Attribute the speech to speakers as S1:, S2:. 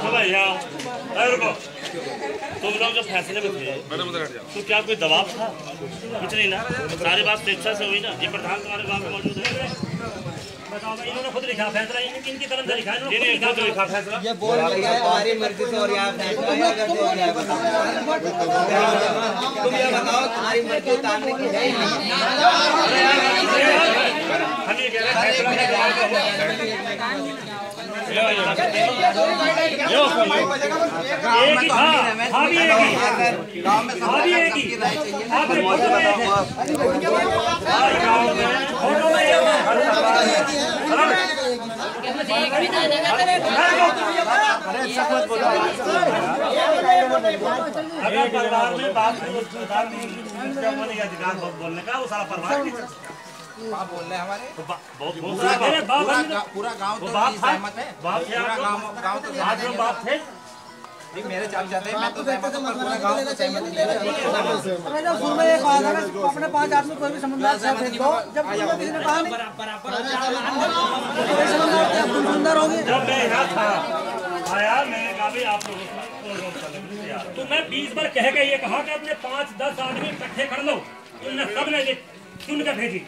S1: चलो यहाँ अरे रुको। तुम लोग जो फैसले में थे तो क्या कोई दबाव था? कुछ नहीं ना। सारी बात स्वेच्छा से हुई ना। ये प्रधान तुम्हारे गाँव में मौजूद है।
S2: बताओ इन्होंने खुद लिखा फैसला। इनकी इनकी कलम से लिखा है? इन्होंने खुद लिखा
S1: फैसला।
S3: ये बोल रही है हमारी मर्ज़ी से और फैसला है। बताओ। तुम ये बताओ तुम्हारी मर्ज़ी उतारने की है
S1: परिवार में बात अधिकार बहुत बोलने का वो सारा परिवार की
S4: बोल रहे हैं हमारे।
S1: तो बा- बहुत बहुत सारा
S2: अरे
S1: बात-
S2: बाप
S4: पूरा गाँव तो सहमत है पूरा गाँव गाँव तो है
S1: बाप थे।
S4: मेरे जाते हैं मैं तो सहमत हूँ, पूरा गाँव तो सहमत नहीं है।
S5: अरे जब में ये कहा था अपने पाँच आदमी कोई भी समझदार से भेज दो। जब किसी ने कहा नहीं कोई समझदार थे, तुम समझदार होगे।
S1: जब मैं यहाँ था आया मैंने कहा भी आप लोगों को।
S2: तो मैं बार कह के ये कहा कि अपने पाँच दस आदमी इकट्ठे कर लो तुमने सबने ये चुन के भेजी।